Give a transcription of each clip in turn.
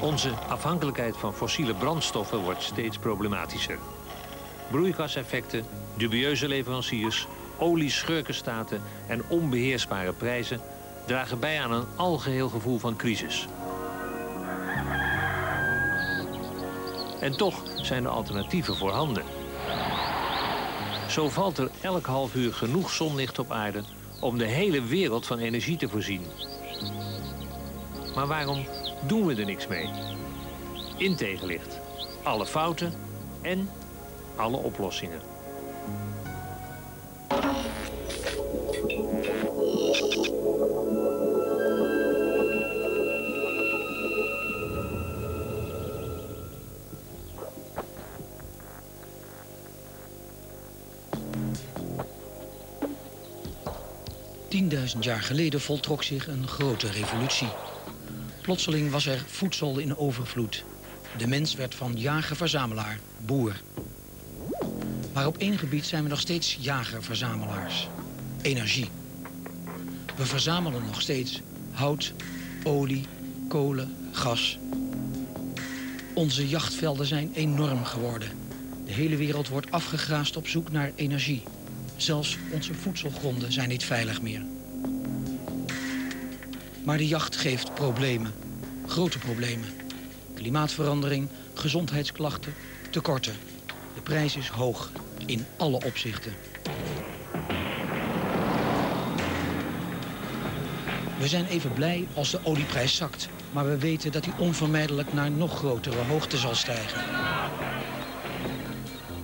Onze afhankelijkheid van fossiele brandstoffen wordt steeds problematischer. Broeikaseffecten, dubieuze leveranciers, olieschurkenstaten en onbeheersbare prijzen dragen bij aan een algeheel gevoel van crisis. En toch zijn er alternatieven voorhanden. Zo valt er elk half uur genoeg zonlicht op aarde om de hele wereld van energie te voorzien. Maar waarom doen we er niks mee? In tegenlicht. Alle fouten en alle oplossingen. 10.000 jaar geleden voltrok zich een grote revolutie. Plotseling was er voedsel in overvloed. De mens werd van jager-verzamelaar, boer. Maar op één gebied zijn we nog steeds jager-verzamelaars. Energie. We verzamelen nog steeds hout, olie, kolen, gas. Onze jachtvelden zijn enorm geworden. De hele wereld wordt afgegraast op zoek naar energie. Zelfs onze voedselgronden zijn niet veilig meer. Maar de jacht geeft problemen. Grote problemen. Klimaatverandering, gezondheidsklachten, tekorten. De prijs is hoog, in alle opzichten. We zijn even blij als de olieprijs zakt. Maar we weten dat die onvermijdelijk naar nog grotere hoogte zal stijgen.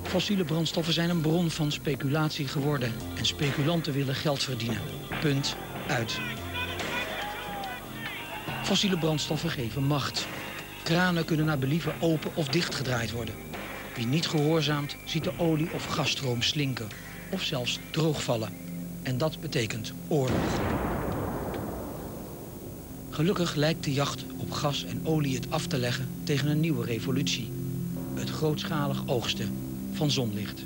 Fossiele brandstoffen zijn een bron van speculatie geworden. En speculanten willen geld verdienen. Punt. Uit. Fossiele brandstoffen geven macht. Kranen kunnen naar believen open of dichtgedraaid worden. Wie niet gehoorzaamt, ziet de olie- of gasstroom slinken. Of zelfs droogvallen. En dat betekent oorlog. Gelukkig lijkt de jacht op gas en olie het af te leggen tegen een nieuwe revolutie. Het grootschalig oogsten van zonlicht.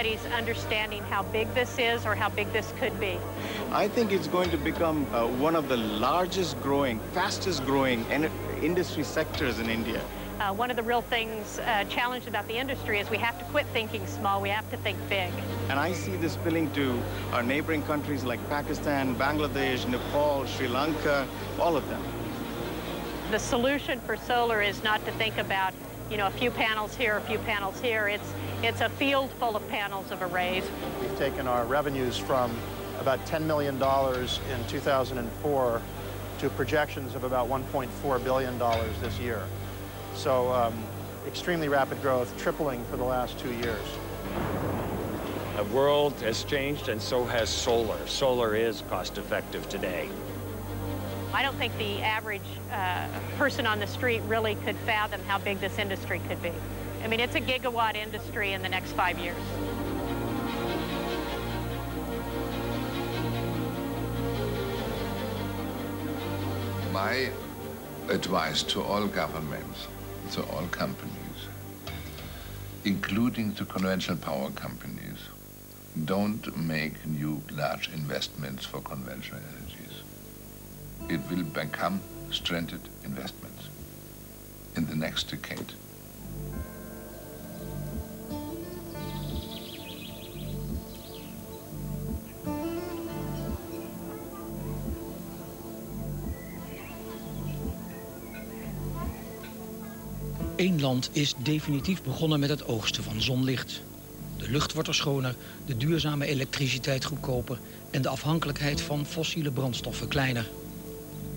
Anybody's understanding how big this is or how big this could be. I think it's going to become uh, one of the largest growing, fastest growing industry sectors in India. Uh, one of the real things, uh, challenge about the industry is we have to quit thinking small, we have to think big. And I see this spilling to our neighboring countries like Pakistan, Bangladesh, Nepal, Sri Lanka, all of them. The solution for solar is not to think about, you know, a few panels here, a few panels here. It's it's a field full of panels of arrays. We've taken our revenues from about $10 million in 2004 to projections of about $1.4 billion this year. So um, extremely rapid growth, tripling for the last two years. The world has changed and so has solar. Solar is cost effective today. I don't think the average uh, person on the street really could fathom how big this industry could be. I mean, it's a gigawatt industry in the next five years. My advice to all governments, to all companies, including the conventional power companies, don't make new large investments for conventional energies. It will become stranded investments in the next decade. Eén land is definitief begonnen met het oogsten van zonlicht. De lucht wordt er schoner, de duurzame elektriciteit goedkoper... en de afhankelijkheid van fossiele brandstoffen kleiner.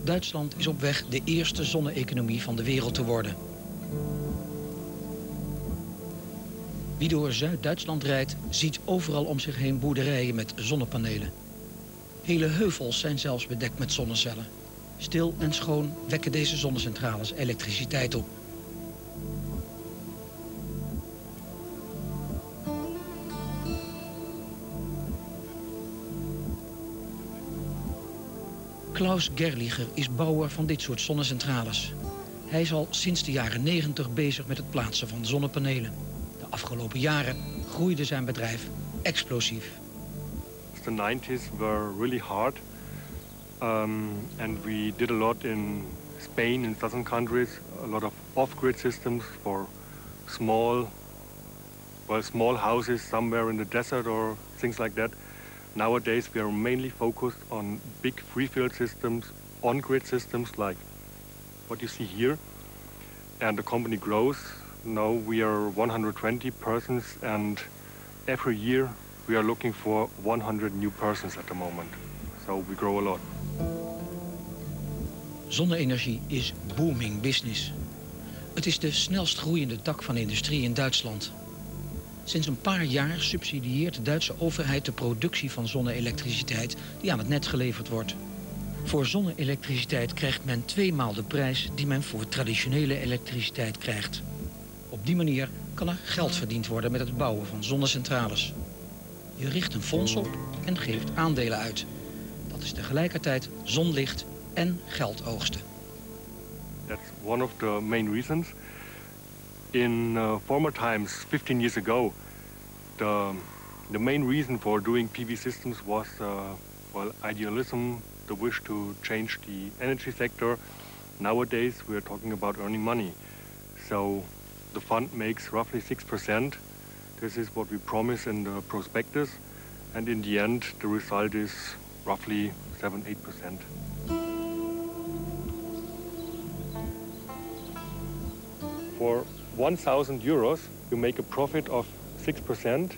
Duitsland is op weg de eerste zonne-economie van de wereld te worden. Wie door Zuid-Duitsland rijdt, ziet overal om zich heen boerderijen met zonnepanelen. Hele heuvels zijn zelfs bedekt met zonnecellen. Stil en schoon wekken deze zonnecentrales elektriciteit op. Klaus Gerliger is bouwer van dit soort zonnecentrales. Hij is al sinds de jaren 90 bezig met het plaatsen van zonnepanelen. De afgelopen jaren groeide zijn bedrijf explosief. The 90s were really hard. Um, and we did a lot in Spain and southern countries, a lot of off-grid systems for small, well, small houses somewhere in the desert or things like that. Nowadays, we are mainly focused on big free-field systems, on-grid systems like what you see here. And the company grows. Now we are 120 persons, and every year we are looking for 100 new persons at the moment. So we grow a lot. Zonne-energie is booming business. Het is de snelst groeiende tak van industrie in Duitsland. Sinds een paar jaar subsidieert de Duitse overheid de productie van zonne-elektriciteit die aan het net geleverd wordt. Voor zonne-elektriciteit krijgt men tweemaal de prijs die men voor traditionele elektriciteit krijgt. Op die manier kan er geld verdiend worden met het bouwen van zonnecentrales. Je richt een fonds op en geeft aandelen uit. Dat is tegelijkertijd zonlicht en geld oogsten. That's one of the main reasons. In uh, former times, 15 years ago, the, the main reason for doing PV systems was, uh, well, idealism, the wish to change the energy sector. Nowadays, we're talking about earning money. So the fund makes roughly 6%. This is what we promise in the prospectus. And in the end, the result is roughly 7-8%. For 1,000 euros, you make a profit of 6%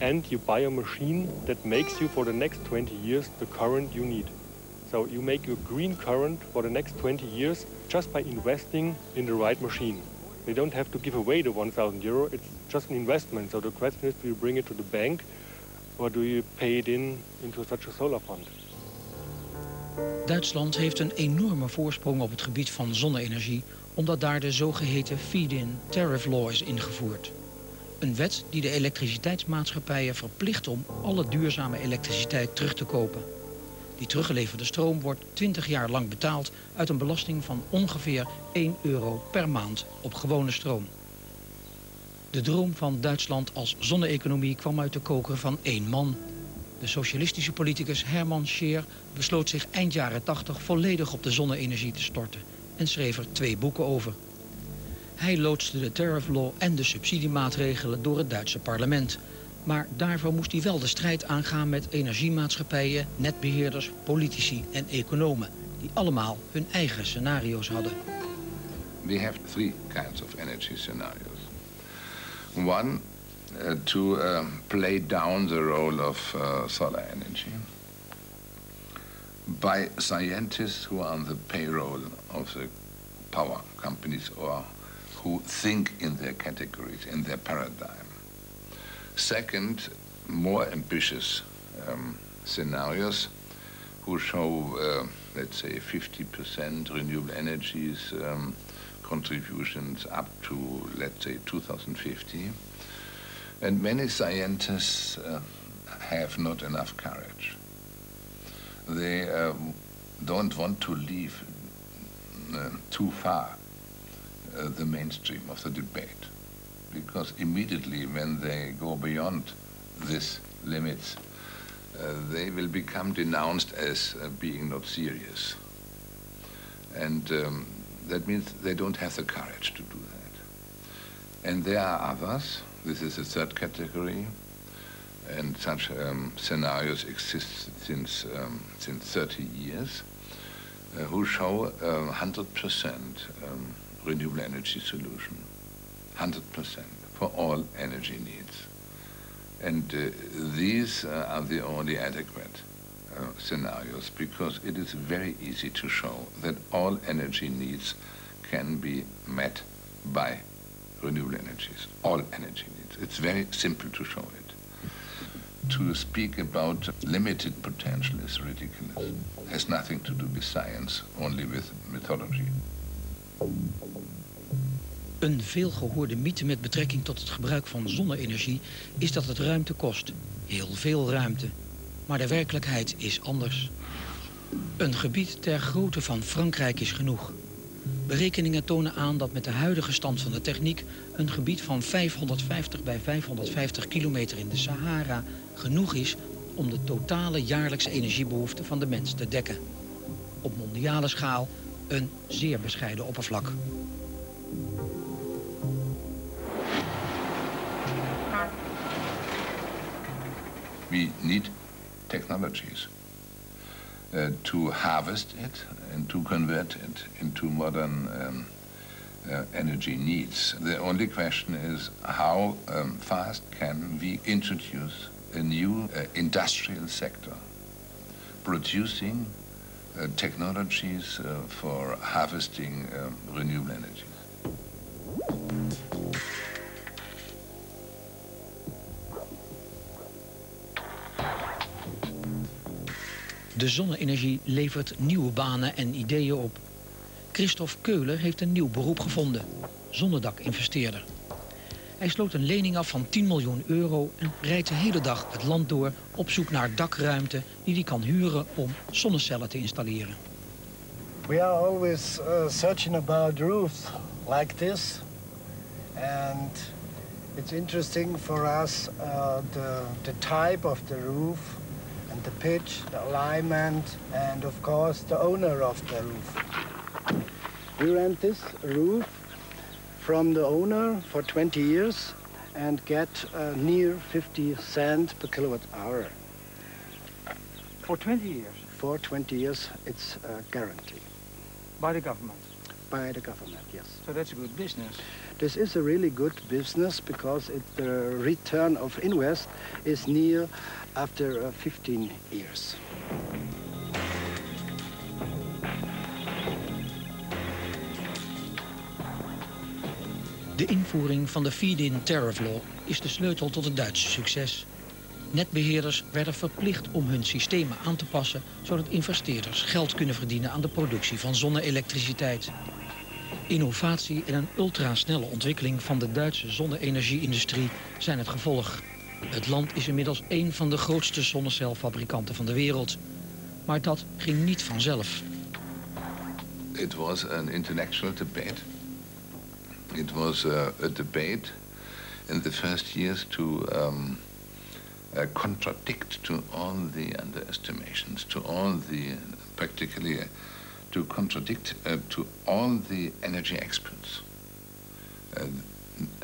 and you buy a machine that makes you for the next 20 years the current you need. So you make a green current for the next 20 years just by investing in the right machine. You don't have to give away the 1,000 euro, it's just an investment. So the question is, do you bring it to the bank or do you pay it in into such a solar fund? Duitsland heeft een enorme voorsprong op het gebied van zonne-energie... omdat daar de zogeheten feed-in tariff law is ingevoerd. Een wet die de elektriciteitsmaatschappijen verplicht om alle duurzame elektriciteit terug te kopen. Die teruggeleverde stroom wordt 20 jaar lang betaald uit een belasting van ongeveer 1 euro per maand op gewone stroom. De droom van Duitsland als zonne-economie kwam uit de koker van één man. De socialistische politicus Herman Scheer besloot zich eind jaren 80 volledig op de zonne-energie te storten en schreef er twee boeken over. Hij loodste de tariff law en de subsidiemaatregelen door het Duitse parlement. Maar daarvoor moest hij wel de strijd aangaan met energiemaatschappijen, netbeheerders, politici en economen... die allemaal hun eigen scenario's hadden. We have three kinds of energy scenarios. One, uh, to uh, play down the role of uh, solar energy by scientists who are on the payroll of the power companies or who think in their categories, in their paradigm. Second, more ambitious um, scenarios who show, uh, let's say, 50% renewable energies um, contributions up to, let's say, 2050. And many scientists uh, have not enough courage. They uh, don't want to leave too far uh, the mainstream of the debate because immediately when they go beyond this limits, uh, they will become denounced as uh, being not serious. And um, that means they don't have the courage to do that. And there are others, this is the third category, and such um, scenarios exist since, um, since 30 years, uh, who show 100% um, renewable energy solution. 100% for all energy needs. And uh, these uh, are the only adequate uh, scenarios because it is very easy to show that all energy needs can be met by renewable energies, all energy needs. It's very simple to show it. To speak about limited potential is ridiculous. It has nothing to do with science, only with mythology. Een veelgehoorde mythe met betrekking tot het gebruik van zonne-energie is dat het ruimte kost. Heel veel ruimte. Maar de werkelijkheid is anders. Een gebied ter grootte van Frankrijk is genoeg. Berekeningen tonen aan dat met de huidige stand van de techniek... een gebied van 550 bij 550 kilometer in de Sahara genoeg is... om de totale jaarlijkse energiebehoefte van de mens te dekken. Op mondiale schaal een zeer bescheiden oppervlak. We need technologies uh, to harvest it and to convert it into modern um, uh, energy needs. The only question is how um, fast can we introduce a new uh, industrial sector producing uh, technologies uh, for harvesting um, renewable energies. De zonne-energie levert nieuwe banen en ideeën op. Christophe Keuler heeft een nieuw beroep gevonden. Zonnedak-investeerder. Hij sloot een lening af van 10 miljoen euro en rijdt de hele dag het land door op zoek naar dakruimte die hij kan huren om zonnecellen te installeren. We are always uh, searching about roofs like this and it's interesting for us uh, the, the type of the roof and the pitch, the alignment, and of course the owner of the roof. We rent this roof from the owner for 20 years and get uh, near 50 cents per kilowatt hour. For 20 years? For 20 years, it's a guarantee. By the government? By the government, yes. So that's a good business. This is a really good business because it, the return of invest is near after uh, 15 years. De invoering van de Feed-in Tariff Law is de sleutel tot het Duitse succes. Netbeheerders werden verplicht om hun systemen aan te passen... zodat investeerders geld kunnen verdienen aan de productie van zonne-elektriciteit. Innovatie en een ultrasnelle ontwikkeling van de Duitse zonne-energie-industrie zijn het gevolg. Het land is inmiddels een van de grootste zonnecelfabrikanten van de wereld. Maar dat ging niet vanzelf. It was an intellectual debate. It was uh, a debate in the first years to um, uh, contradict to all the underestimations, to all the, practically, uh, to contradict to all the energy experts.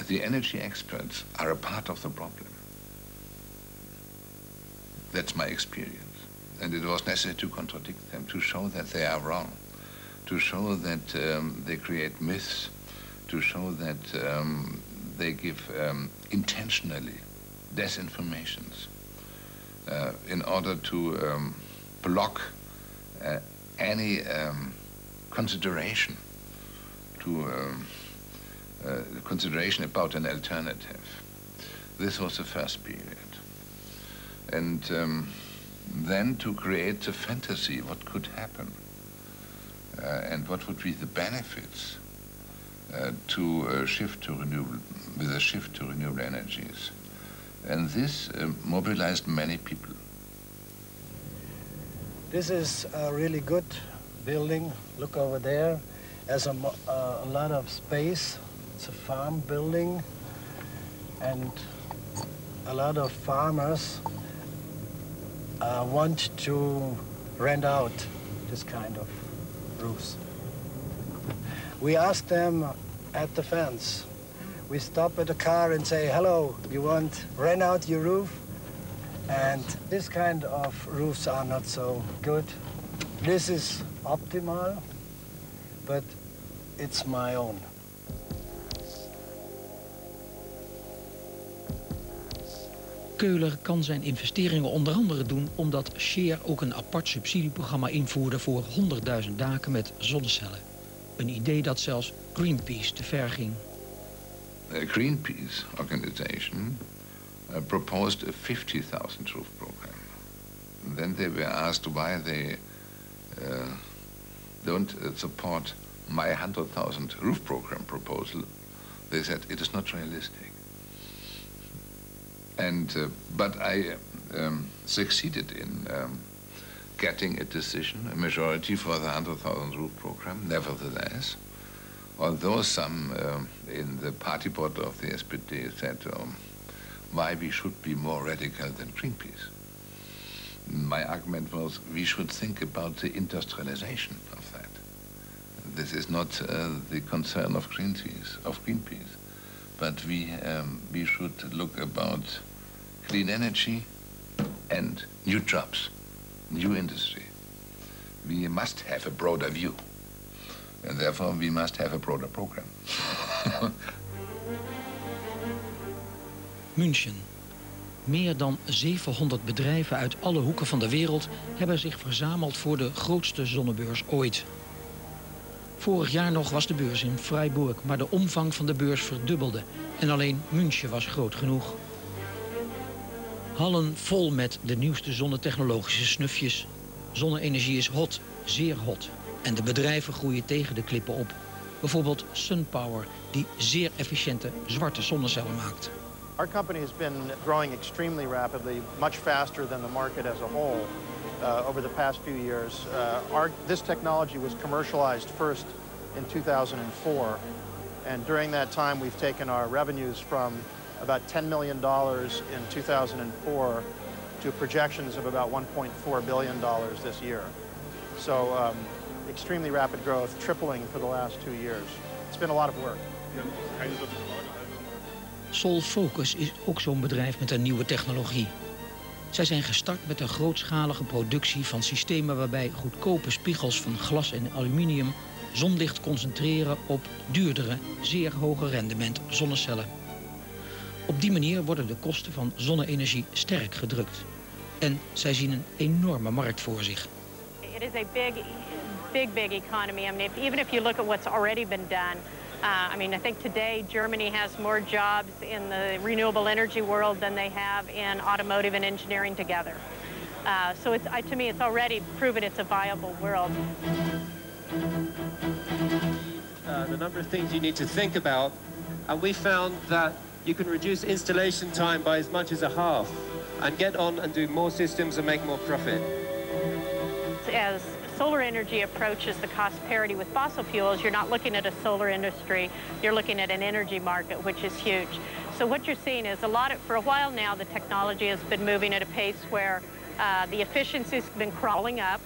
The energy experts are a part of the problem. That's my experience. And it was necessary to contradict them, to show that they are wrong, to show that um, they create myths, to show that um, they give um, intentionally disinformations uh, in order to um, block uh, any um, consideration to um, uh, consideration about an alternative. This was the first period and um, then to create a fantasy what could happen? Uh, and what would be the benefits uh, to uh, shift to renewable with a shift to renewable energies? And this uh, mobilized many people. This is a really good building. Look over there. Has a, uh, a lot of space. It's a farm building. And a lot of farmers uh, want to rent out this kind of roofs. We ask them at the fence. We stop at the car and say, hello, you want rent out your roof? And this kind of roofs are not so good. This is optimal, but it's my own. Keuler kan zijn investeringen onder andere doen omdat Share ook een apart subsidieprogramma invoerde voor 100.000 daken met zonnecellen. Een idee dat zelfs Greenpeace te ver ging. The Greenpeace organization uh, proposed a 50,000 roof program. then they were asked why they uh, don't uh, support my 100,000 roof program proposal. They said it is not realistic. And, uh, but I um, succeeded in um, getting a decision, a majority for the 100,000 roof program. Nevertheless, although some uh, in the party board of the SPD said um, why we should be more radical than Greenpeace, my argument was we should think about the industrialization of that. This is not uh, the concern of Greenpeace, of Greenpeace, but we um, we should look about clean energy and new jobs, new industry. We must have a broader view, and therefore we must have a broader program. München. Meer dan 700 bedrijven uit alle hoeken van de wereld hebben zich verzameld voor de grootste zonnebeurs ooit. Vorig jaar nog was de beurs in Freiburg, maar de omvang van de beurs verdubbelde. En alleen München was groot genoeg. Hallen vol met de nieuwste zonnetechnologische snufjes. Zonne-energie is hot, zeer hot. En de bedrijven groeien tegen de klippen op. Bijvoorbeeld SunPower, die zeer efficiënte zwarte zonnecellen maakt. Our company has been growing extremely rapidly, much faster than the market as a whole uh, over the past few years. Uh, this technology was commercialized first in 2004, and during that time we've taken our revenues from about $10 million in 2004 to projections of about $1.4 billion this year. So um, extremely rapid growth, tripling for the last two years. It's been a lot of work. SolFocus is ook zo'n bedrijf met een nieuwe technologie. Zij zijn gestart met een grootschalige productie van systemen waarbij goedkope spiegels van glas en aluminium zonlicht concentreren op duurdere, zeer hoge rendement zonnecellen. Op die manier worden de kosten van zonne-energie sterk gedrukt. En zij zien een enorme markt voor zich. It is a big, big, big economy. I mean, if, even if you look at what's already been done, uh, I mean, I think today Germany has more jobs in the renewable energy world than they have in automotive and engineering together. Uh, so it's, I, to me, it's already proven it's a viable world. Uh, the number of things you need to think about, and we found that you can reduce installation time by as much as a half and get on and do more systems and make more profit. As solar energy approaches the cost parity with fossil fuels, you're not looking at a solar industry, you're looking at an energy market, which is huge. So what you're seeing is a lot of, for a while now, the technology has been moving at a pace where uh, the efficiencies have been crawling up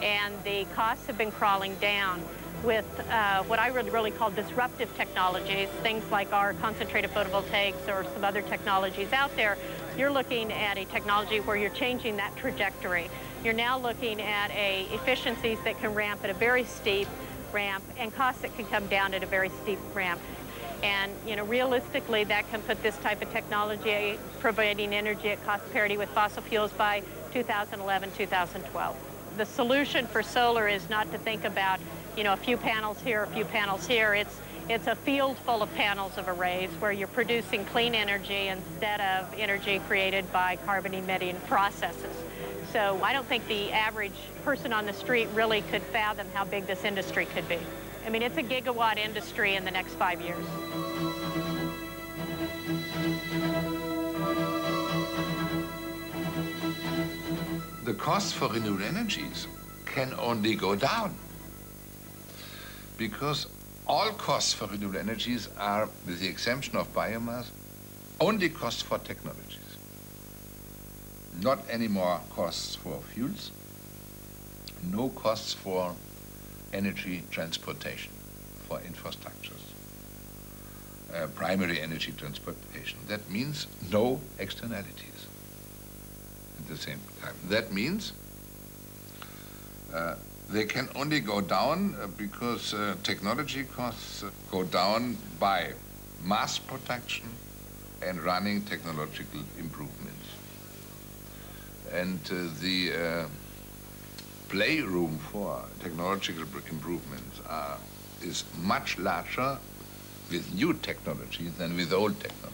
and the costs have been crawling down with uh, what I would really call disruptive technologies, things like our concentrated photovoltaics or some other technologies out there, you're looking at a technology where you're changing that trajectory. You're now looking at a efficiencies that can ramp at a very steep ramp and costs that can come down at a very steep ramp. And, you know, realistically, that can put this type of technology providing energy at cost parity with fossil fuels by 2011, 2012. The solution for solar is not to think about you know, a few panels here, a few panels here. It's, it's a field full of panels of arrays where you're producing clean energy instead of energy created by carbon-emitting processes. So I don't think the average person on the street really could fathom how big this industry could be. I mean, it's a gigawatt industry in the next five years. The cost for renewable energies can only go down because all costs for renewable energies are, with the exemption of biomass, only costs for technologies. Not any more costs for fuels, no costs for energy transportation, for infrastructures, uh, primary energy transportation. That means no externalities the same time. That means uh, they can only go down uh, because uh, technology costs uh, go down by mass production and running technological improvements. And uh, the uh, playroom for technological improvements are, is much larger with new technology than with old technologies.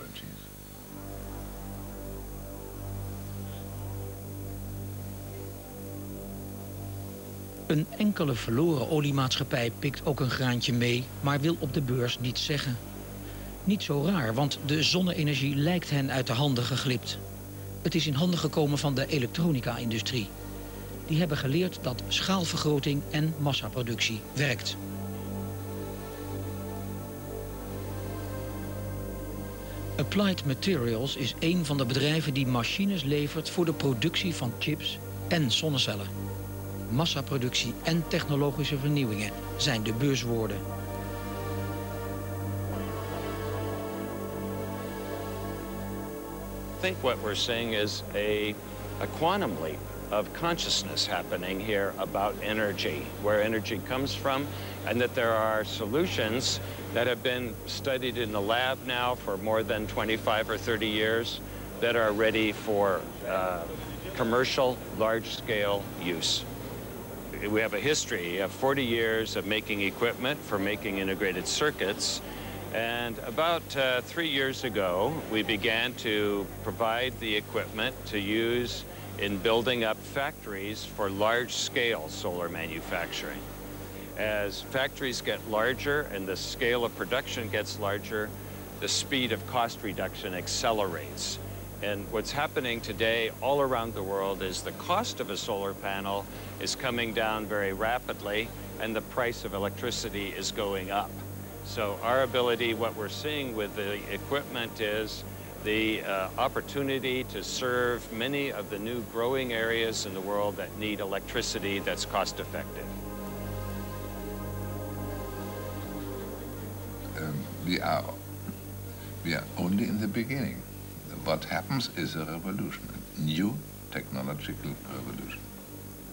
Een enkele verloren oliemaatschappij pikt ook een graantje mee, maar wil op de beurs niets zeggen. Niet zo raar, want de zonne-energie lijkt hen uit de handen geglipt. Het is in handen gekomen van de elektronica-industrie. Die hebben geleerd dat schaalvergroting en massaproductie werkt. Applied Materials is een van de bedrijven die machines levert voor de productie van chips en zonnecellen. Massaproductie en technologische vernieuwingen zijn de beurswoorden. I think what we're seeing is a, a quantum leap of consciousness happening here about energy, where energy comes from, and that there are solutions that have been studied in the lab now for more than 25 or 30 years that are ready for uh, commercial, large-scale use. We have a history of 40 years of making equipment for making integrated circuits, and about uh, three years ago, we began to provide the equipment to use in building up factories for large-scale solar manufacturing. As factories get larger and the scale of production gets larger, the speed of cost reduction accelerates. And what's happening today all around the world is the cost of a solar panel is coming down very rapidly and the price of electricity is going up. So our ability, what we're seeing with the equipment is the uh, opportunity to serve many of the new growing areas in the world that need electricity that's cost effective. Um, we are we are only in the beginning. What happens is a revolution, a new technological revolution.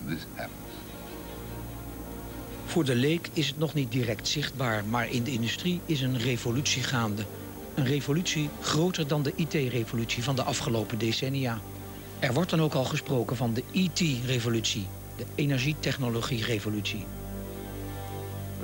This happens. Voor de leek is het nog niet direct zichtbaar, maar in de industrie is een revolutie gaande. Een revolutie groter dan de IT-revolutie van de afgelopen decennia. Er wordt dan ook al gesproken van de IT-revolutie, de energietechnologie-revolutie.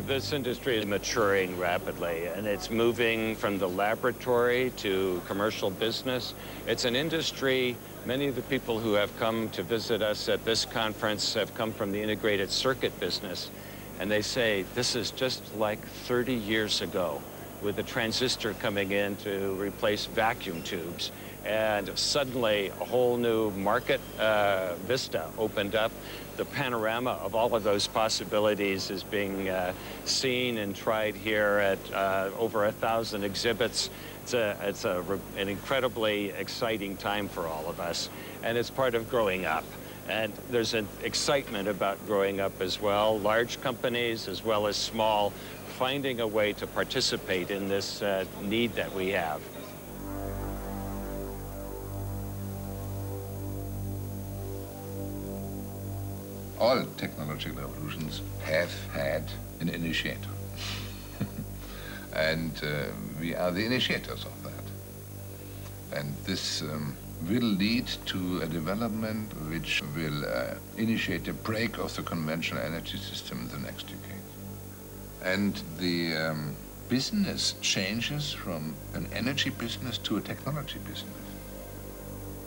This industry is maturing rapidly and it's moving from the laboratory to commercial business. It's an industry, many of the people who have come to visit us at this conference have come from the integrated circuit business. And they say, this is just like 30 years ago with the transistor coming in to replace vacuum tubes. And suddenly a whole new market uh, vista opened up. The panorama of all of those possibilities is being uh, seen and tried here at uh, over a thousand exhibits. It's, a, it's a, an incredibly exciting time for all of us, and it's part of growing up. And there's an excitement about growing up as well. Large companies as well as small finding a way to participate in this uh, need that we have. All technological revolutions have had an initiator. and uh, we are the initiators of that. And this um, will lead to a development which will uh, initiate a break of the conventional energy system in the next decade. And the um, business changes from an energy business to a technology business.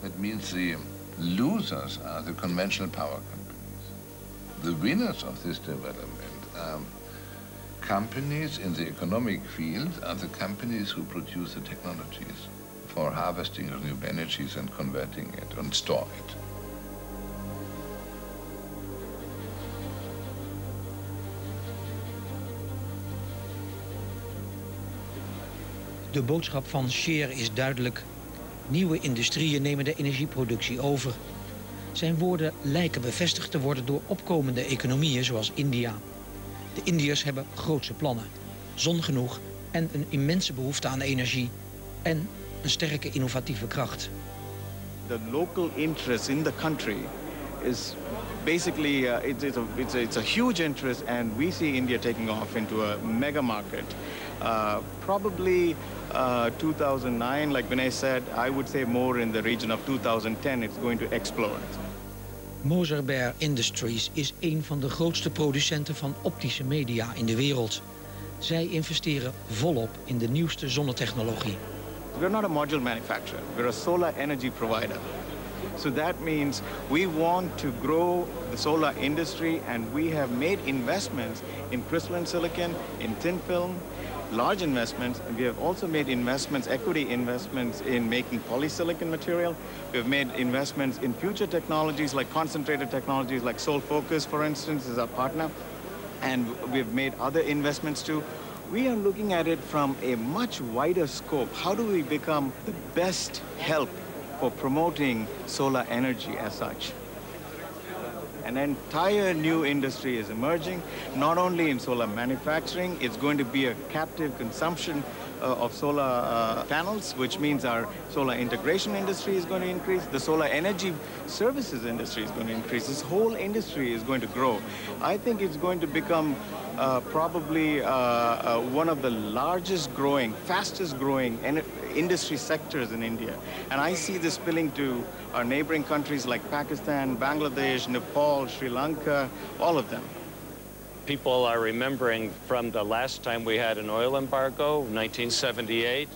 That means the losers are the conventional power companies. The winners of this development are companies in the economic field are the companies who produce the technologies for harvesting renewable energies and converting it and store it. De boodschap van Scheer is duidelijk. Nieuwe industrieën nemen de energieproductie over. Zijn woorden lijken bevestigd te worden door opkomende economieën zoals India. De Indiërs hebben grootse plannen. Zon genoeg en een immense behoefte aan energie. En een sterke innovatieve kracht. The local interest in the country is basically uh, it's, a, it's, a, it's a huge interest and we see India taking off into a mega market. Uh, probably uh, 2009, like Vinay said, I would say more in the region of 2010, it's going to explode. Moser Industries is een van de grootste producenten van optische media in de wereld. Zij investeren volop in de nieuwste zonnetechnologie. We're not a module manufacturer, we're a solar energy provider. So that means we want to grow the solar industry and we have made investments in crystalline silicon, in thin film, large investments. And we have also made investments, equity investments in making polysilicon material. We've made investments in future technologies like concentrated technologies like SolFocus, for instance, is our partner. And we've made other investments too. We are looking at it from a much wider scope. How do we become the best help for promoting solar energy as such? An entire new industry is emerging, not only in solar manufacturing, it's going to be a captive consumption of solar uh, panels, which means our solar integration industry is going to increase, the solar energy services industry is going to increase. This whole industry is going to grow. I think it's going to become uh, probably uh, uh, one of the largest growing, fastest growing industry sectors in India. And I see this spilling to our neighboring countries like Pakistan, Bangladesh, Nepal, Sri Lanka, all of them. People are remembering from the last time we had an oil embargo, 1978,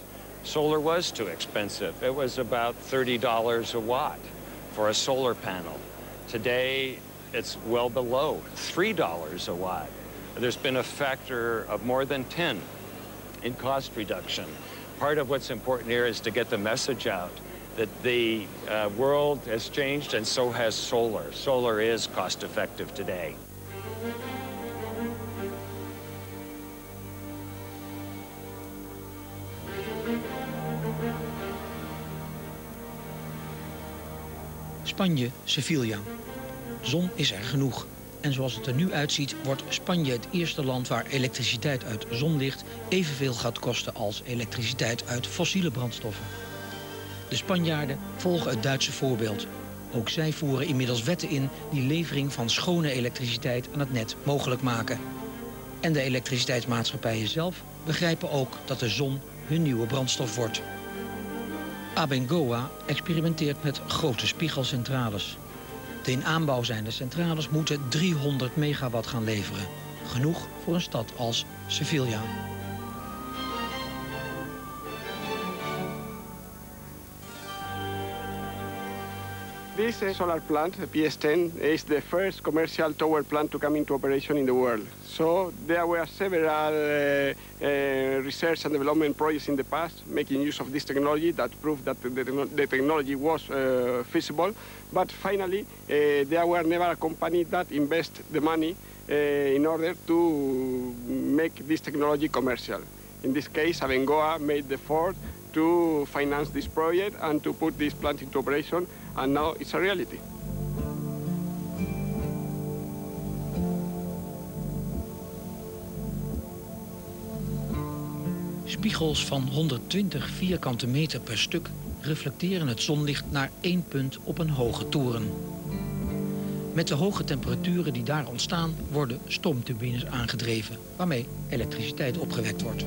solar was too expensive. It was about $30 a watt for a solar panel. Today, it's well below $3 a watt. There's been a factor of more than 10 in cost reduction. Part of what's important here is to get the message out that the uh, world has changed and so has solar. Solar is cost effective today. Spanje, Sevilla. Zon is er genoeg. En zoals het er nu uitziet, wordt Spanje het eerste land waar elektriciteit uit zonlicht evenveel gaat kosten als elektriciteit uit fossiele brandstoffen. De Spanjaarden volgen het Duitse voorbeeld. Ook zij voeren inmiddels wetten in die levering van schone elektriciteit aan het net mogelijk maken. En de elektriciteitsmaatschappijen zelf begrijpen ook dat de zon hun nieuwe brandstof wordt. Abengoa experimenteert met grote spiegelcentrales. De in aanbouw zijnde centrales moeten 300 megawatt gaan leveren. Genoeg voor een stad als Sevilla. This solar plant, the PS10, is the first commercial tower plant to come into operation in the world. So there were several uh, uh, research and development projects in the past making use of this technology that proved that the, the technology was uh, feasible. But finally, uh, there were never a company that invest the money uh, in order to make this technology commercial. In this case, Abengoa made the effort to finance this project and to put this plant into operation and now it's a reality. Spiegels van 120 vierkante meter per stuk reflecteren het zonlicht naar één punt op een hoge toren. Met de hoge temperaturen die daar ontstaan worden stoomturbines aangedreven, waarmee elektriciteit opgewekt wordt.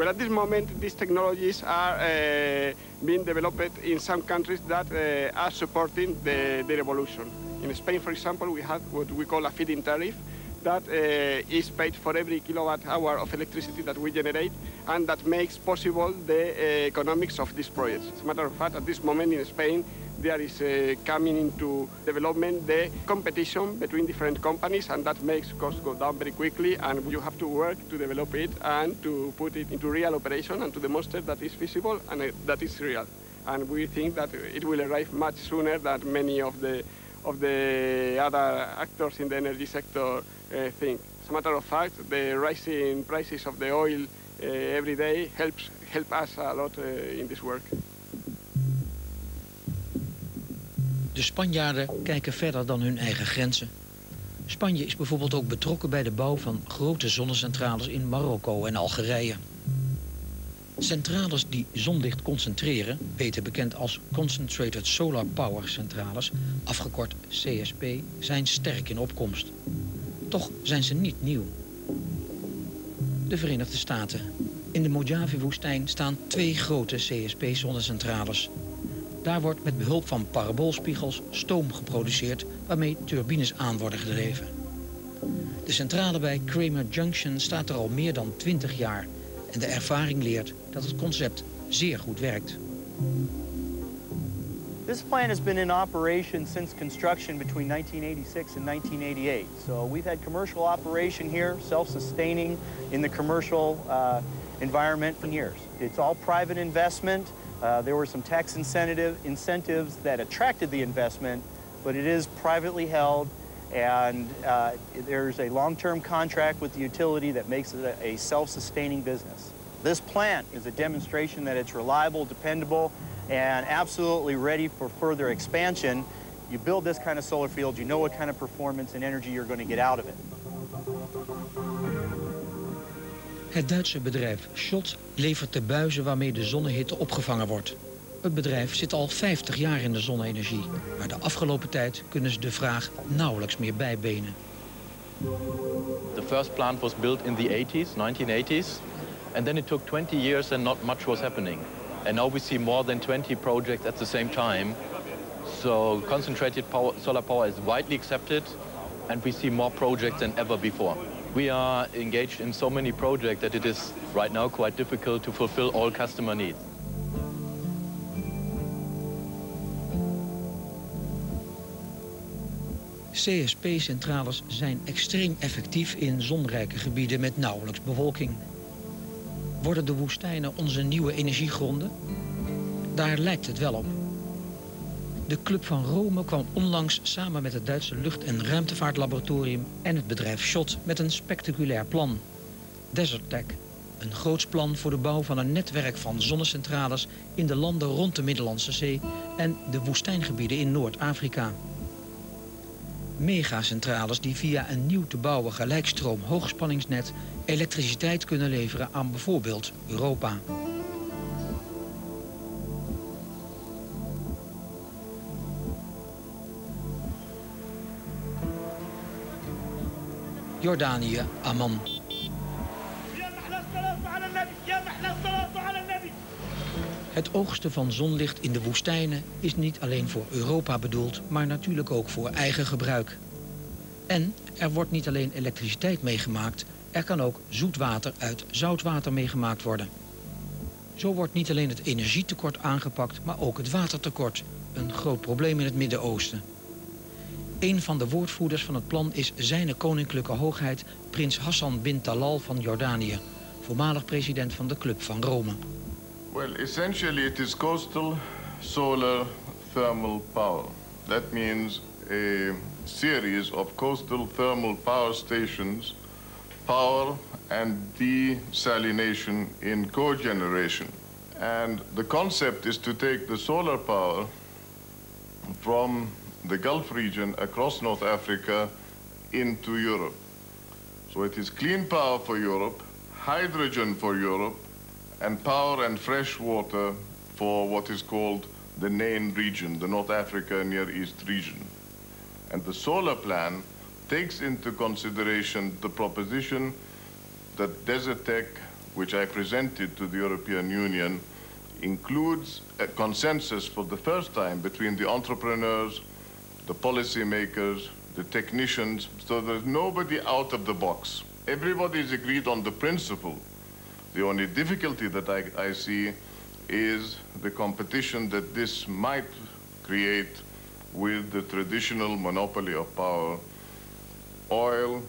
Well, at this moment, these technologies are uh, being developed in some countries that uh, are supporting the, the revolution. In Spain, for example, we have what we call a feed-in tariff that uh, is paid for every kilowatt hour of electricity that we generate and that makes possible the uh, economics of these projects. As a matter of fact, at this moment in Spain, there is uh, coming into development the competition between different companies and that makes costs go down very quickly and you have to work to develop it and to put it into real operation and to demonstrate that it's feasible and uh, that it's real. And we think that it will arrive much sooner than many of the of the other actors in the energy sector uh, think. As a matter of fact, the rising prices of the oil uh, every day helps help us lot uh, in this work. De Spanjaarden kijken verder dan hun eigen grenzen. Spanje is bijvoorbeeld ook betrokken bij de bouw van grote zonnecentrales in Marokko en Algerije. Centrales die zonlicht concentreren, beter bekend als Concentrated Solar Power Centrales, afgekort CSP, zijn sterk in opkomst. Toch zijn ze niet nieuw. De Verenigde Staten. In de Mojave-woestijn staan twee grote CSP-zonnecentrales. Daar wordt met behulp van paraboolspiegels stoom geproduceerd... waarmee turbines aan worden gedreven. De centrale bij Kramer Junction staat er al meer dan 20 jaar... en de ervaring leert dat het concept zeer goed werkt. This plant has been in operation since construction between 1986 and 1988. So we've had commercial operation here, self-sustaining in the commercial uh, environment for years. It's all private investment. Uh, there were some tax incentive, incentives that attracted the investment, but it is privately held and uh, there's a long-term contract with the utility that makes it a, a self-sustaining business. This plant is a demonstration that it's reliable, dependable, and absolutely ready for further expansion. You build this kind of solar field, you know what kind of performance and energy you're going to get out of it. Het Duitse bedrijf Schott levert de buizen waarmee de zonnehitte opgevangen wordt. Het bedrijf zit al 50 jaar in de zonne-energie, maar de afgelopen tijd kunnen ze de vraag nauwelijks meer bijbenen. The first plant was built in the 80s, 1980s, and then it took 20 years and not much was happening. And now we see more than 20 projects at the same time. So concentrated power, solar power is widely accepted, and we see more projects than ever before. We are engaged in so many projects that it is right now quite difficult to fulfill all customer needs. CSP-centrales zijn extreem effectief in zonrijke gebieden met nauwelijks bewolking. Worden de woestijnen onze nieuwe energiegronden? Daar lijkt het wel op. De Club van Rome kwam onlangs samen met het Duitse Lucht- en Ruimtevaartlaboratorium en het bedrijf Schott met een spectaculair plan. DesertTech, een groots plan voor de bouw van een netwerk van zonnecentrales in de landen rond de Middellandse Zee en de woestijngebieden in Noord-Afrika megacentrales die via een nieuw te bouwen gelijkstroom hoogspanningsnet elektriciteit kunnen leveren aan bijvoorbeeld Europa. Jordanië, Amman. Het oogsten van zonlicht in de woestijnen is niet alleen voor Europa bedoeld, maar natuurlijk ook voor eigen gebruik. En er wordt niet alleen elektriciteit meegemaakt, er kan ook zoetwater uit zoutwater meegemaakt worden. Zo wordt niet alleen het energietekort aangepakt, maar ook het watertekort. Een groot probleem in het Midden-Oosten. Een van de woordvoerders van het plan is zijn koninklijke hoogheid... prins Hassan bin Talal van Jordanië... voormalig president van de Club van Rome. Well, essentially it is coastal solar thermal power. That means a series of coastal thermal power stations, power and desalination in cogeneration. And the concept is to take the solar power from the Gulf region across North Africa into Europe. So it is clean power for Europe, hydrogen for Europe, and power and fresh water for what is called the Nain region, the North Africa Near East region. And the solar plan takes into consideration the proposition that Desertec, which I presented to the European Union, includes a consensus for the first time between the entrepreneurs, the policymakers, the technicians, so there's nobody out of the box. Everybody is agreed on the principle the only difficulty that I, I see is the competition that this might create with the traditional monopoly of power, oil,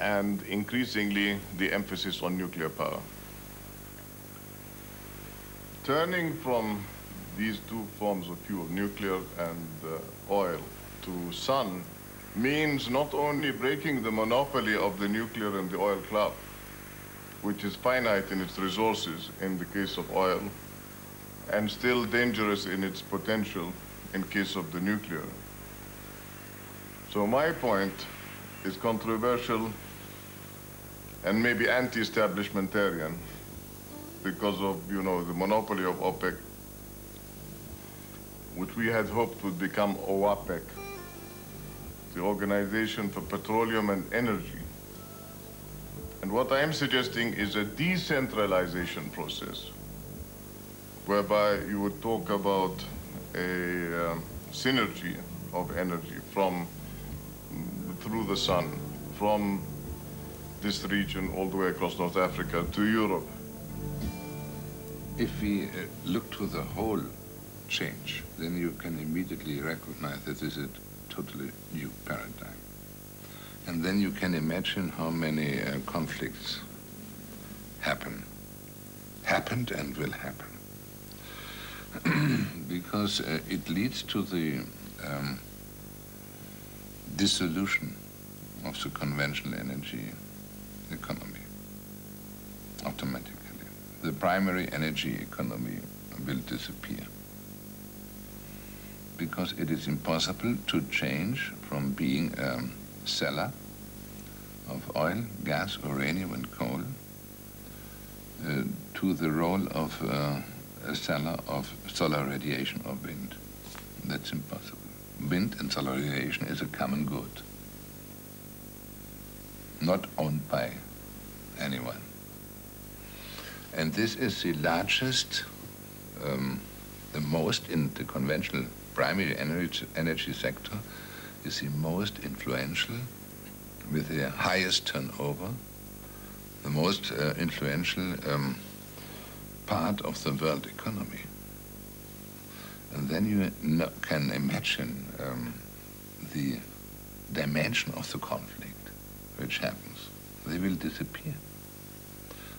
and increasingly the emphasis on nuclear power. Turning from these two forms of fuel, nuclear and uh, oil, to sun means not only breaking the monopoly of the nuclear and the oil club, which is finite in its resources in the case of oil, and still dangerous in its potential in case of the nuclear. So my point is controversial and maybe anti-establishmentarian because of, you know, the monopoly of OPEC, which we had hoped would become OAPEC, the Organization for Petroleum and Energy, and what I am suggesting is a decentralization process, whereby you would talk about a um, synergy of energy from through the sun, from this region all the way across North Africa to Europe. if we uh, look to the whole change, then you can immediately recognize that this is a totally new paradigm. And then you can imagine how many uh, conflicts happen, happened and will happen. because uh, it leads to the um, dissolution of the conventional energy economy automatically. The primary energy economy will disappear because it is impossible to change from being a seller of oil, gas, uranium, and coal uh, to the role of uh, a seller of solar radiation or wind. That's impossible. Wind and solar radiation is a common good, not owned by anyone. And this is the largest, um, the most in the conventional primary energy, energy sector is the most influential with the highest turnover, the most uh, influential um, part of the world economy. And then you no, can imagine um, the dimension of the conflict which happens. They will disappear.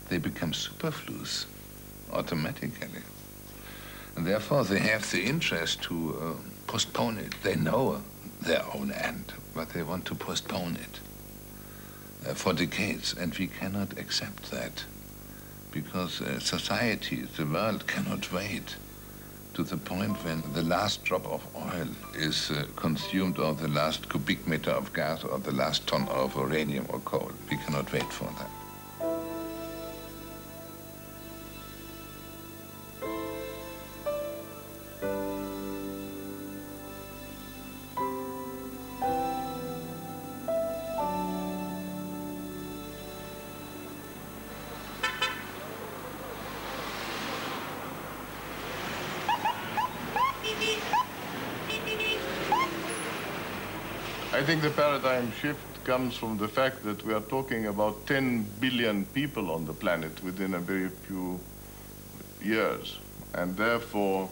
They become superfluous automatically. And therefore, they have the interest to uh, postpone it. They know their own end, but they want to postpone it uh, for decades, and we cannot accept that because uh, society, the world, cannot wait to the point when the last drop of oil is uh, consumed or the last cubic meter of gas or the last ton of uranium or coal. We cannot wait for that. Think the paradigm shift comes from the fact that we are talking about 10 billion people on the planet within a very few years. And therefore,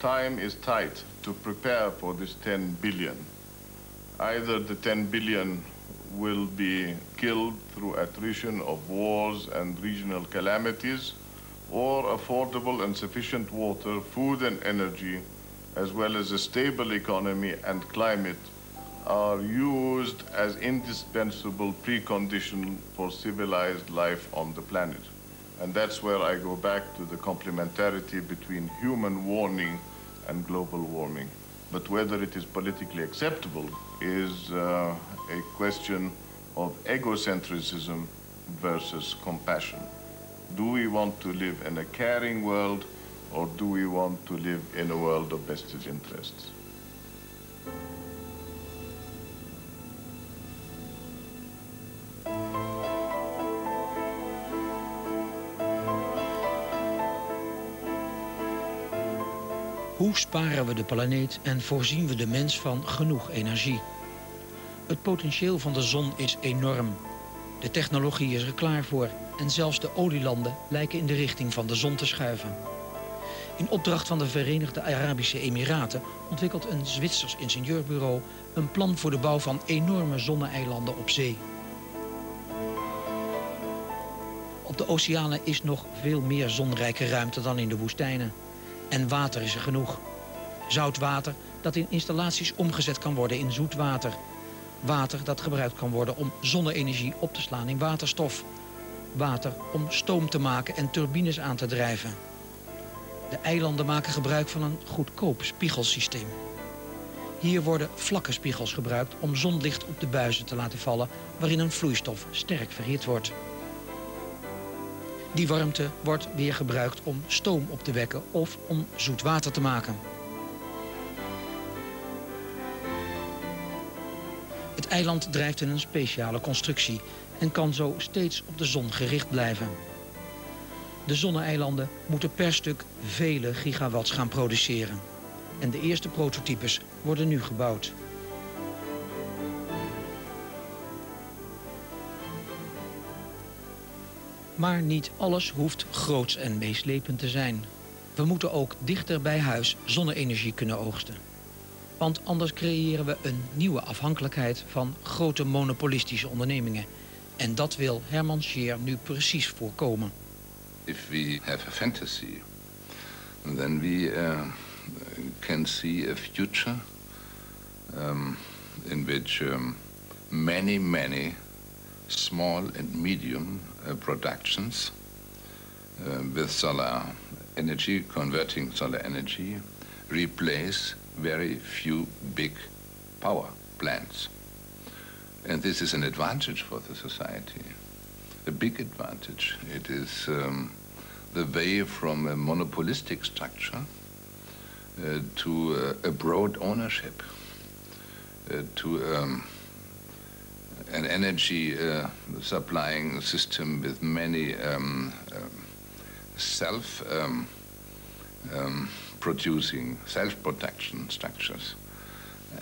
time is tight to prepare for this 10 billion. Either the 10 billion will be killed through attrition of wars and regional calamities, or affordable and sufficient water, food and energy, as well as a stable economy and climate are used as indispensable precondition for civilized life on the planet. And that's where I go back to the complementarity between human warming and global warming. But whether it is politically acceptable is uh, a question of egocentrism versus compassion. Do we want to live in a caring world or do we want to live in a world of vested interests? Hoe sparen we de planeet en voorzien we de mens van genoeg energie? Het potentieel van de zon is enorm. De technologie is er klaar voor en zelfs de olielanden lijken in de richting van de zon te schuiven. In opdracht van de Verenigde Arabische Emiraten ontwikkelt een Zwitsers ingenieurbureau een plan voor de bouw van enorme zonne-eilanden op zee. Op de oceanen is nog veel meer zonrijke ruimte dan in de woestijnen. En water is er genoeg. Zout water dat in installaties omgezet kan worden in zoet water. Water dat gebruikt kan worden om zonne-energie op te slaan in waterstof. Water om stoom te maken en turbines aan te drijven. De eilanden maken gebruik van een goedkoop spiegelsysteem. Hier worden vlakke spiegels gebruikt om zonlicht op de buizen te laten vallen... waarin een vloeistof sterk verhit wordt. Die warmte wordt weer gebruikt om stoom op te wekken of om zoet water te maken. Het eiland drijft in een speciale constructie en kan zo steeds op de zon gericht blijven. De zonne-eilanden moeten per stuk vele gigawatts gaan produceren. En de eerste prototypes worden nu gebouwd. Maar niet alles hoeft groots en meeslepend te zijn. We moeten ook dichter bij huis zonne-energie kunnen oogsten. Want anders creëren we een nieuwe afhankelijkheid van grote monopolistische ondernemingen. En dat wil Herman Scheer nu precies voorkomen. If we have a fantasy, then we uh, can see a future um, in which um, many, many small and medium uh, productions uh, with solar energy, converting solar energy, replace very few big power plants. And this is an advantage for the society, a big advantage. It is um, the way from a monopolistic structure uh, to uh, a broad ownership, uh, to um, an energy uh, supplying system with many um, um self um, um, producing, self protection structures.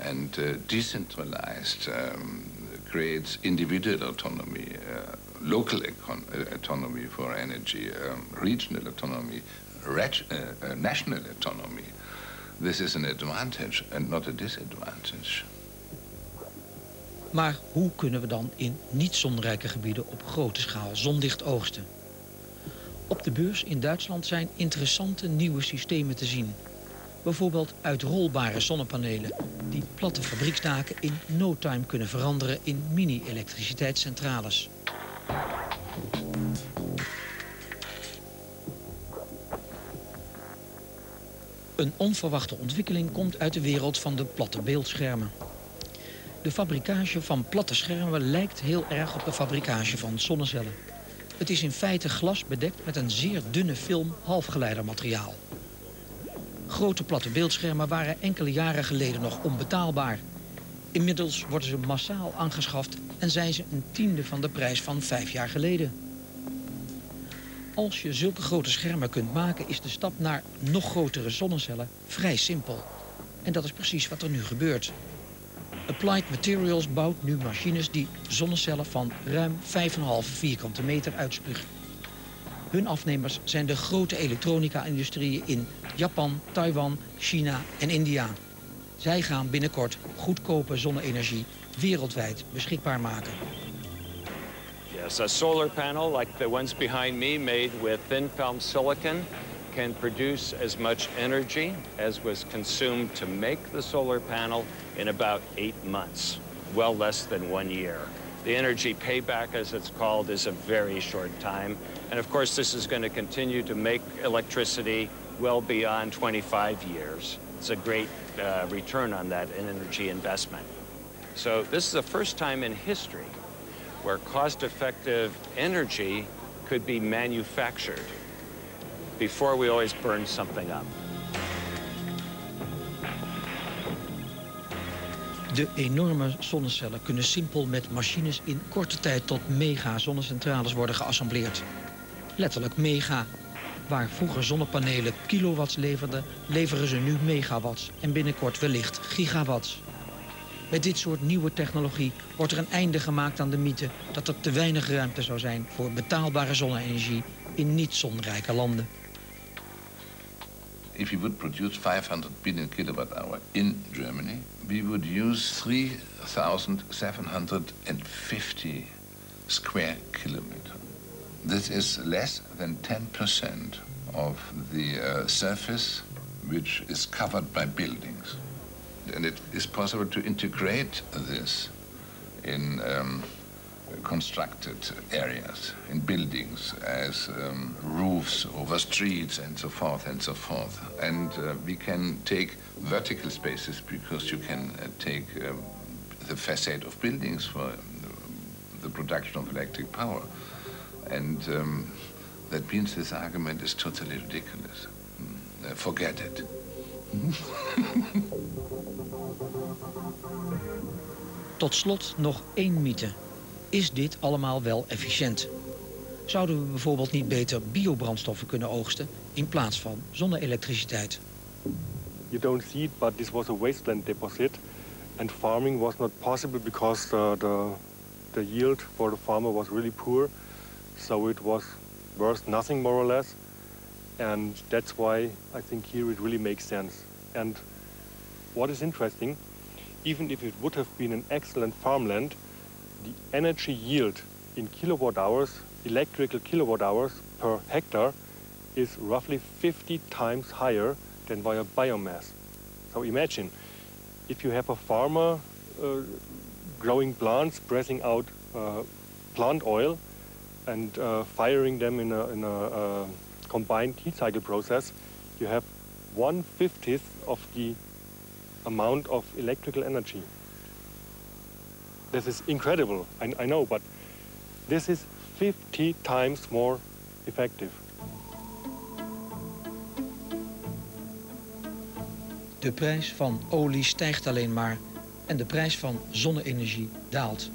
And uh, decentralized um, creates individual autonomy, uh, local uh, autonomy for energy, um, regional autonomy, uh, national autonomy. This is an advantage and not a disadvantage. Maar hoe kunnen we dan in niet-zonrijke gebieden op grote schaal zonlicht oogsten? Op de beurs in Duitsland zijn interessante nieuwe systemen te zien. Bijvoorbeeld uitrolbare zonnepanelen die platte fabrieksdaken in no time kunnen veranderen in mini-elektriciteitscentrales. Een onverwachte ontwikkeling komt uit de wereld van de platte beeldschermen. De fabricage van platte schermen lijkt heel erg op de fabricage van zonnecellen. Het is in feite glas bedekt met een zeer dunne film halfgeleidermateriaal. Grote platte beeldschermen waren enkele jaren geleden nog onbetaalbaar. Inmiddels worden ze massaal aangeschaft en zijn ze een tiende van de prijs van vijf jaar geleden. Als je zulke grote schermen kunt maken is de stap naar nog grotere zonnecellen vrij simpel. En dat is precies wat er nu gebeurt. Applied Materials bouwt nu machines die zonnecellen van ruim 5,5 vierkante meter uitspugen. Hun afnemers zijn de grote elektronica-industrieën in Japan, Taiwan, China en India. Zij gaan binnenkort goedkope zonne-energie wereldwijd beschikbaar maken. Yes, a solar panel like the ones behind me made with thin film silicon can produce as much energy as was consumed to make the solar panel in about eight months, well less than one year. The energy payback, as it's called, is a very short time. And of course, this is going to continue to make electricity well beyond 25 years. It's a great uh, return on that energy investment. So this is the first time in history where cost-effective energy could be manufactured before we always burn something up. De enorme zonnecellen kunnen simpel met machines in korte tijd tot mega-zonnecentrales worden geassembleerd. Letterlijk mega. Waar vroeger zonnepanelen kilowatts leverden, leveren ze nu megawatts en binnenkort wellicht gigawatts. Met dit soort nieuwe technologie wordt er een einde gemaakt aan de mythe dat er te weinig ruimte zou zijn voor betaalbare zonne-energie in niet-zonrijke landen. If we would produce 500 billion kilowatt hour in Germany, we would use 3,750 square kilometer. This is less than 10% of the uh, surface which is covered by buildings. And it is possible to integrate this in um, constructed areas, in buildings, as um, roofs over streets and so forth and so forth. And uh, we can take vertical spaces because you can uh, take um, the facade of buildings for um, the production of electric power. And um, that means this argument is totally ridiculous. Mm, uh, forget it. Tot slot nog één mythe is dit allemaal wel efficiënt? Zouden we bijvoorbeeld niet beter biobrandstoffen kunnen oogsten in plaats van zonne-elektriciteit? You don't see it, but this was a wasteland deposit. And farming was not possible because the, the, the yield for the farmer was really poor. So it was worth nothing more or less. And that's why I think here it really makes sense. And what is interesting, even if it would have been an excellent farmland, the energy yield in kilowatt hours, electrical kilowatt hours per hectare is roughly 50 times higher than via biomass. So imagine if you have a farmer uh, growing plants, pressing out uh, plant oil and uh, firing them in a, in a uh, combined heat cycle process, you have one fiftieth of the amount of electrical energy. This is incredible, I, I know, but this is 50 times more effective. De prijs van olie stijgt alleen maar en de prijs van zonne-energie daalt.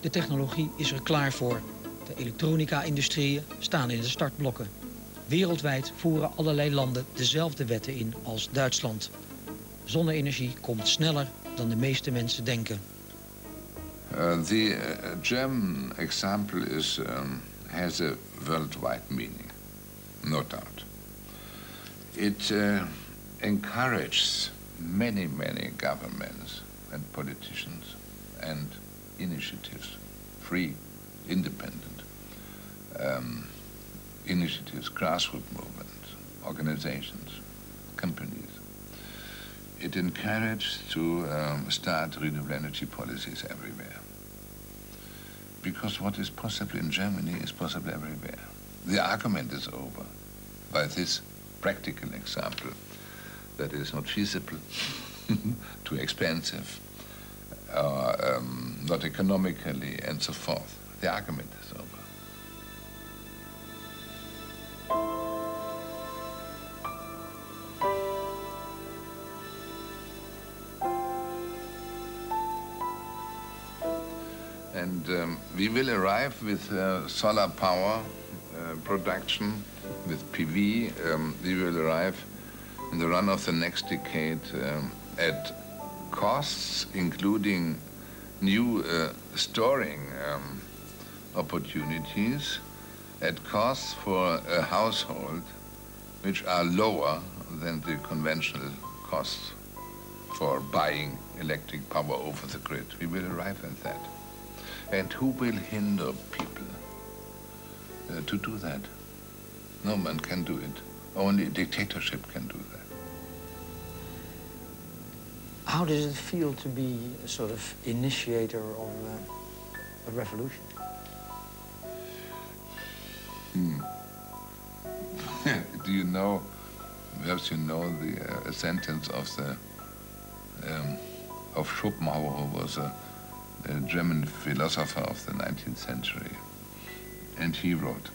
De technologie is er klaar voor. De elektronica-industrieën staan in de startblokken. Wereldwijd voeren allerlei landen dezelfde wetten in als Duitsland. Zonne-energie komt sneller dan de meeste mensen denken. Uh, the uh, German example is, um, has a worldwide meaning, no doubt. It uh, encourages many, many governments and politicians and initiatives, free, independent um, initiatives, grassroots movements, organizations, companies. It encourages to um, start renewable energy policies everywhere. Because what is possible in Germany is possible everywhere. The argument is over by this practical example that is not feasible, too expensive, uh, um, not economically, and so forth. The argument is over. Um, we will arrive with uh, solar power uh, production, with PV. Um, we will arrive in the run of the next decade um, at costs, including new uh, storing um, opportunities, at costs for a household which are lower than the conventional costs for buying electric power over the grid. We will arrive at that. And who will hinder people uh, to do that? No man can do it. Only a dictatorship can do that. How does it feel to be a sort of initiator of uh, a revolution? Hmm. do you know, perhaps you know the uh, sentence of the um, of Schopenhauer, who was a, a German philosopher of the 19th century, and he wrote,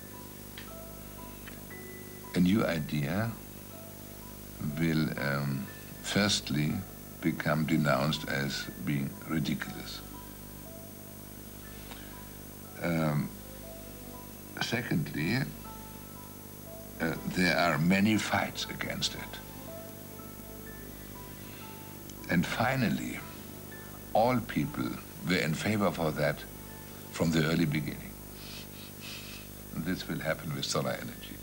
"A new idea will um, firstly become denounced as being ridiculous. Um, secondly, uh, there are many fights against it. And finally, all people were in favor for that from the early beginning. And this will happen with solar energy.